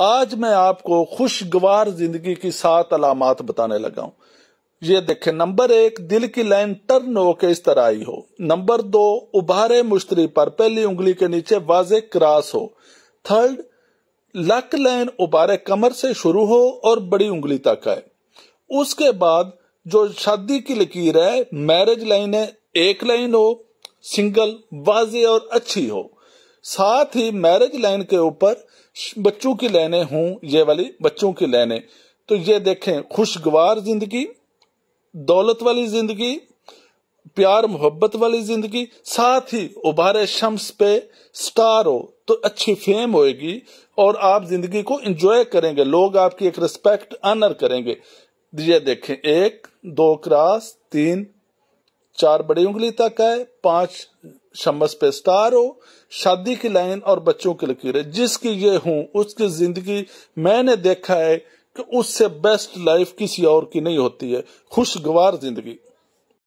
आज मैं आपको खुशगवार ज़िंदगी की सात अलामत बताने लगा हूँ। ये देखें, नंबर एक, दिल की लाइन टर्न हो के इस तरह आई हो। नंबर दो, उभारे मुश्तरी पर, पहली उंगली के नीचे वाजे क्रॉस हो। थर्ड, लक लाइन उबारे कमर से शुरू हो और बड़ी उंगली तक आए। उसके बाद जो शादी की लकीर है, मैरिज लाइन है एक लाइन हो, सिंगल, वाजे और अच्छी हो। साथ ही मैरिज लाइन के ऊपर बच्चों की लाइनें हों, ये वाली बच्चों की लाइनें तो ये देखें, खुशगवार ज़िंदगी, दौलत वाली ज़िंदगी, प्यार, मोहब्बत वाली ज़िंदगी, साथ ही उभारे शम्स पे स्टार हो तो अच्छी फेम होएगी और आप ज़िंदगी को एंजॉय करेंगे। लोग आपकी एक रिस्पेक्ट ऑनर करेंगे। ये देखें, एक, दो, क्रास, तीन, चार बड़ी उंगली तक है पाँच शमस पे स्टार हो शादी की लाइन और बच्चों की लकीरें। जिसकी ये हूँ, उसकी ज़िंदगी मैंने देखा है कि उससे बेस्ट लाइफ किसी और की नहीं होती है। खुशगवार ज़िंदगी।